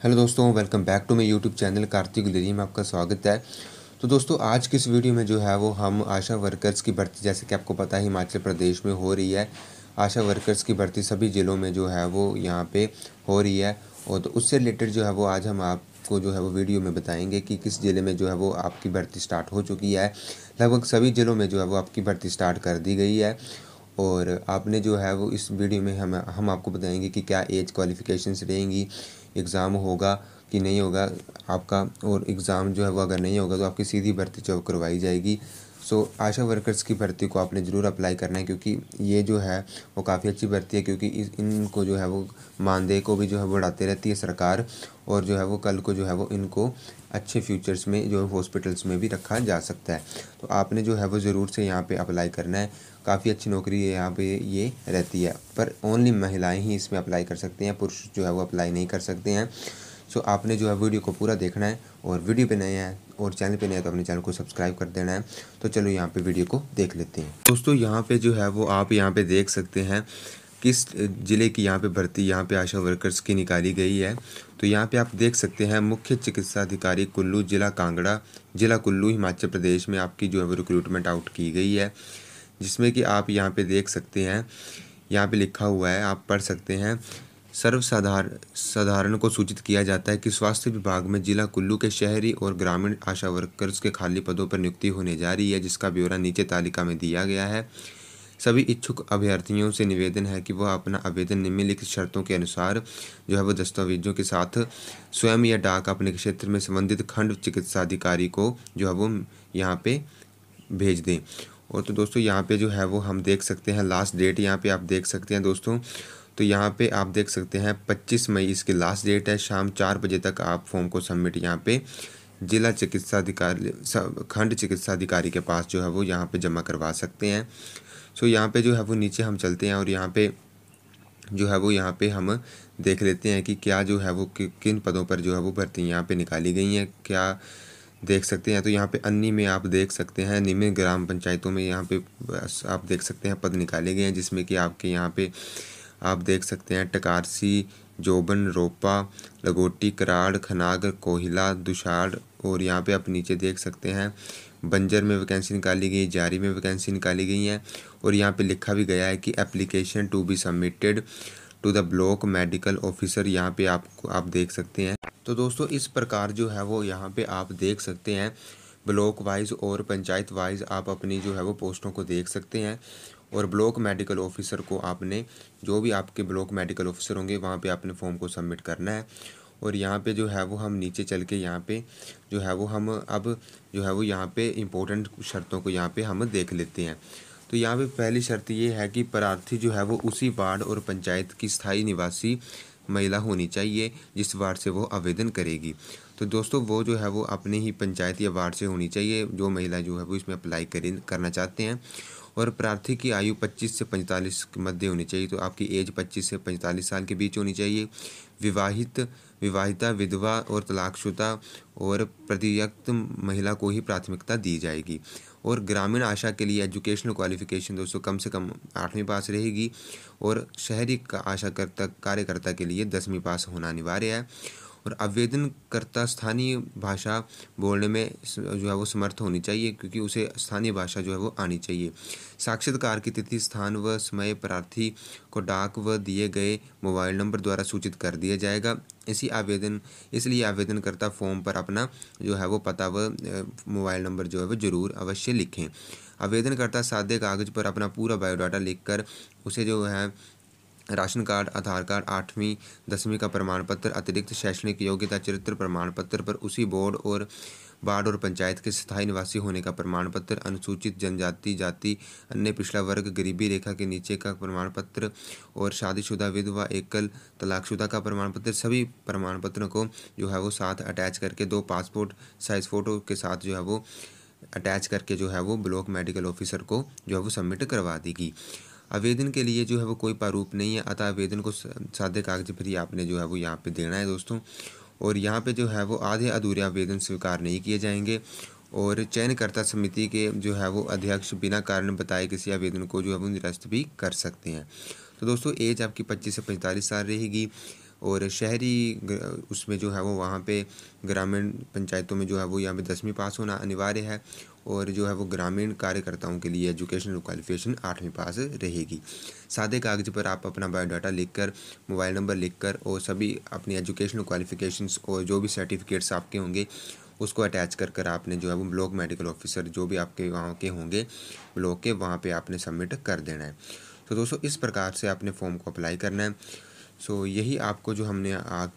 Hello दोस्तों, welcome back to my YouTube channel Kartik Guleri में आपका स्वागत है। तो दोस्तों, आज की इस वीडियो में जो है वो हम आशा वर्कर्स की भर्ती, जैसे कि आपको पता है, हिमाचल प्रदेश में हो रही है। आशा वर्कर्स की भर्ती सभी ज़िलों में जो है वो यहाँ पे हो रही है। और तो उससे रिलेटेड जो है वो आज हम आपको जो है वो वीडियो में बताएँगे कि किस ज़िले में जो है वो आपकी भर्ती स्टार्ट हो चुकी है। लगभग सभी ज़िलों में जो है वो आपकी भर्ती स्टार्ट कर दी गई है। और आपने जो है वो इस वीडियो में हम हम आपको बताएँगे कि क्या एज क्वालिफ़िकेशंस रहेंगी एग्ज़ाम होगा कि नहीं होगा, आपका और एग्ज़ाम जो है वो अगर नहीं होगा तो आपकी सीधी भर्ती जो करवाई जाएगी। सो आशा वर्कर्स की भर्ती को आपने ज़रूर अप्लाई करना है क्योंकि ये जो है, वो काफ़ी अच्छी भर्ती है क्योंकि इस, इनको जो है, वो मानदेय को भी जो है बढ़ाते रहती है सरकार और जो है, वो कल को जो है, वो इनको अच्छे फ्यूचर्स में, जो है हॉस्पिटल्स में भी रखा जा सकता है। तो आपने जो है, वो ज़रूर से यहाँ पे अप्लाई करना है। काफ़ी अच्छी नौकरी है यहाँ पे, ये रहती है। पर ओनली महिलाएँ ही इसमें अप्लाई कर सकते हैं, पुरुष जो है, वो अप्लाई नहीं कर सकते हैं। सो आपने जो है वीडियो को पूरा देखना है और वीडियो पे नए हैं और चैनल पे नए हैं तो अपने चैनल को सब्सक्राइब कर देना है। तो चलो यहाँ पे वीडियो को देख लेते हैं। दोस्तों, यहाँ पे जो है वो आप यहाँ पे देख सकते हैं किस ज़िले की यहाँ पे भर्ती, यहाँ पे आशा वर्कर्स की निकाली गई है। तो यहाँ पे आप देख सकते हैं मुख्य चिकित्सा अधिकारी कुल्लू, जिला कांगड़ा, जिला कुल्लू, हिमाचल प्रदेश में आपकी जो है वो रिक्रूटमेंट आउट की गई है, जिसमें कि आप यहाँ पे देख सकते हैं। यहाँ पे लिखा हुआ है, आप पढ़ सकते हैं। सर्वसाधारण साधारण को सूचित किया जाता है कि स्वास्थ्य विभाग में जिला कुल्लू के शहरी और ग्रामीण आशा वर्कर्स के खाली पदों पर नियुक्ति होने जा रही है, जिसका ब्यौरा नीचे तालिका में दिया गया है। सभी इच्छुक अभ्यर्थियों से निवेदन है कि वह अपना आवेदन निम्नलिखित शर्तों के अनुसार जो है वह दस्तावेजों के साथ स्वयं या डाक अपने क्षेत्र में संबंधित खंड चिकित्सा अधिकारी को जो है वो यहाँ पे भेज दें। और तो दोस्तों, यहाँ पे जो है वो हम देख सकते हैं लास्ट डेट यहाँ पे आप देख सकते हैं दोस्तों। तो यहाँ पे आप देख सकते हैं 25 मई इसकी लास्ट डेट है शाम चार बजे तक आप फॉर्म को सबमिट यहाँ पे जिला चिकित्सा अधिकारी खंड चिकित्सा अधिकारी के पास जो है वो यहाँ पे जमा करवा सकते हैं सो यहाँ पे जो है वो नीचे हम चलते हैं और यहाँ पे जो है वो यहाँ पे हम देख लेते हैं कि क्या जो है वो कि, किन पदों पर जो है वो भर्ती यहाँ पे निकाली गई हैं क्या देख सकते हैं तो यहाँ पे अन्नी में आप देख सकते हैं निम्न ग्राम पंचायतों में यहाँ पे आप देख सकते हैं पद निकाले गए हैं जिसमें कि आपके यहाँ पे आप देख सकते हैं, टकारसी, जोबन, रोपा, लगोटी, कराड़, खनाग, कोहिला, दुशाड़, और यहाँ पे आप नीचे देख सकते हैं, बंजर में वैकेंसी निकाली गई, जारी में वैकेंसी निकाली गई है, और यहाँ पे लिखा भी गया है कि application to be submitted to the block medical officer यहाँ पे आपको, आप देख सकते हैं। तो दोस्तों, इस प्रकार जो है वो यहाँ पे आप देख सकते हैं ब्लॉक वाइज और पंचायत वाइज आप अपनी जो है वो पोस्टों को देख सकते हैं। और ब्लॉक मेडिकल ऑफिसर को आपने, जो भी आपके ब्लॉक मेडिकल ऑफिसर होंगे, वहाँ पे आपने फॉर्म को सबमिट करना है। और यहाँ पे जो है वो हम नीचे चल के यहाँ पे, जो है वो हम अब, जो है वो यहाँ पे इम्पोर्टेंट शर्तों को यहाँ पे हम देख लेते हैं। तो यहाँ पे पहली शर्त ये है कि प्रार्थी जो है वो उसी वार्ड और पंचायत की स्थायी निवासी महिला होनी चाहिए, जिस वार्ड से वो आवेदन करेगी। तो दोस्तों, वो जो है वो अपने ही पंचायत या वार्ड से होनी चाहिए, जो महिला जो है वो इसमें अप्लाई करें, करना चाहते हैं। और प्रार्थी की आयु 25 से 45 के मध्य होनी चाहिए। तो आपकी एज 25 से 45 साल के बीच होनी चाहिए। विवाहित, विवाहिता, विधवा और तलाकशुदा और प्रतियक्त महिला को ही प्राथमिकता दी जाएगी। और ग्रामीण आशा के लिए एजुकेशनल क्वालिफिकेशन दोस्तों कम से कम आठवीं पास रहेगी। और शहरी आशा करता, कार्यकर्ता के लिए दसवीं पास होना अनिवार्य है। और आवेदनकर्ता स्थानीय भाषा बोलने में जो है वो समर्थ होनी चाहिए, क्योंकि उसे स्थानीय भाषा जो है वो आनी चाहिए। साक्षात्कार की तिथि, स्थान व समय प्रार्थी को डाक व दिए गए मोबाइल नंबर द्वारा सूचित कर दिया जाएगा। इसी आवेदन, इसलिए आवेदनकर्ता फॉर्म पर अपना जो है वो पता व मोबाइल नंबर जो है वो ज़रूर अवश्य लिखें। आवेदनकर्ता सादे कागज़ पर अपना पूरा बायोडाटा लिखकर उसे जो है राशन कार्ड, आधार कार्ड, आठवीं, दसवीं का प्रमाण पत्र अतिरिक्त शैक्षणिक योग्यता, चरित्र प्रमाण पत्र पर उसी बोर्ड और वार्ड और पंचायत के स्थायी निवासी होने का प्रमाण पत्र अनुसूचित जनजाति, जाति, अन्य पिछड़ा वर्ग, गरीबी रेखा के नीचे का प्रमाण पत्र और शादीशुदा विधवा, एकल तलाकशुदा का प्रमाण पत्र सभी प्रमाण पत्रों को जो है वो साथ अटैच करके दो पासपोर्ट साइज़ फ़ोटो के साथ जो है वो अटैच करके जो है वो ब्लॉक मेडिकल ऑफिसर को जो है वो सबमिट करवा देगी। आवेदन के लिए जो है वो कोई प्रारूप नहीं है। अतः आवेदन को सादे कागज़ पर ही आपने जो है वो यहाँ पे देना है दोस्तों। और यहाँ पे जो है वो आधे अधूरे आवेदन स्वीकार नहीं किए जाएँगे। और चयनकर्ता समिति के जो है वो अध्यक्ष बिना कारण बताए किसी आवेदन को जो है वो निरस्त भी कर सकते हैं। तो दोस्तों, एज आपकी पच्चीस से पैंतालीस साल रहेगी और शहरी उसमें जो है वो वहाँ पे ग्रामीण पंचायतों में जो है वो यहाँ पे दसवीं पास होना अनिवार्य है। और जो है वो ग्रामीण कार्यकर्ताओं के लिए एजुकेशनल क्वालिफिकेशन आठवीं पास रहेगी। सादे कागज़ पर आप अपना बायोडाटा लिखकर मोबाइल नंबर लिखकर और सभी अपनी एजुकेशनल क्वालिफिकेशंस और जो भी सर्टिफिकेट्स आपके होंगे, उसको अटैच कर कर आपने जो है वो ब्लॉक मेडिकल ऑफिसर जो भी आपके गाँव के होंगे ब्लॉक के वहाँ पे आपने सबमिट कर देना है। तो दोस्तों, इस प्रकार से आपने फॉर्म को अप्लाई करना है। सो यही आपको जो हमने आज